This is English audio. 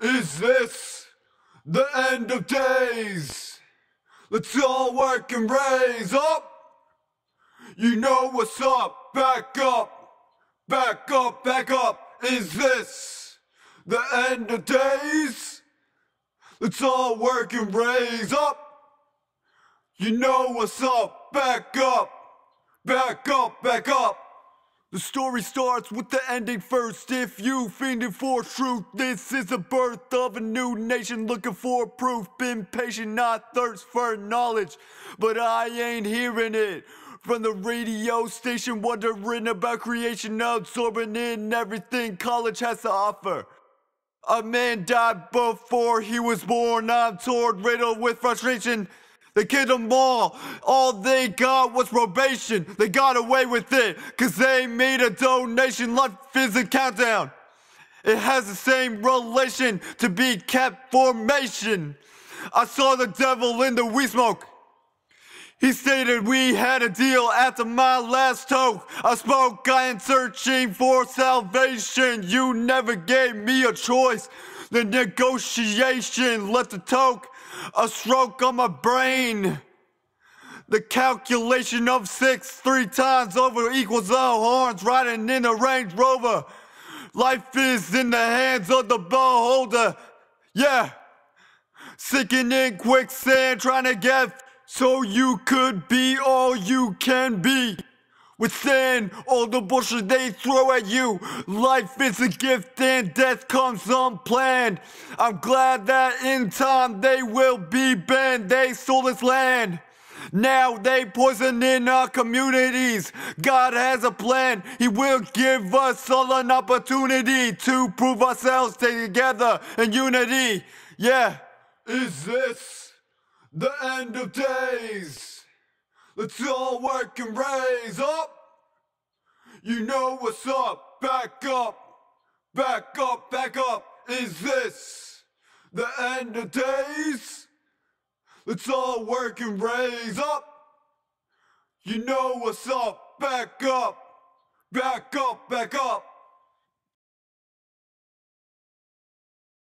Is this the end of days? Let's all work and raise up. You know what's up. Back up. Back up, back up. Is this the end of days? Let's all work and raise up. You know what's up. Back up. Back up, back up. The story starts with the ending first. If you fiending for truth, this is the birth of a new nation looking for proof. Been patient, not thirst for knowledge, but I ain't hearing it. From the radio station, wondering about creation, absorbing in everything college has to offer. A man died before he was born. I'm torn, riddled with frustration. They killed them all. All they got was probation. They got away with it because they made a donation. Life is a countdown. It has the same relation to be kept formation. I saw the devil in the weed smoke. He stated we had a deal after my last talk. I spoke, I am searching for salvation. You never gave me a choice. The negotiation left a toke a stroke on my brain. The calculation of six three times over equals the horns riding in a Range Rover. Life is in the hands of the beholder. Yeah. Sinking in quicksand, trying to get so you could be all you can be. Within all the bullshit they throw at you. Life is a gift and death comes unplanned. I'm glad that in time they will be banned. They stole this land. Now they poison in our communities. God has a plan. He will give us all an opportunity to prove ourselves together in unity. Yeah. Is this the end of days? Let's all work and raise up. You know what's up. Back up. Back up, back up. Is this the end of days? Let's all work and raise up. You know what's up. Back up. Back up, back up.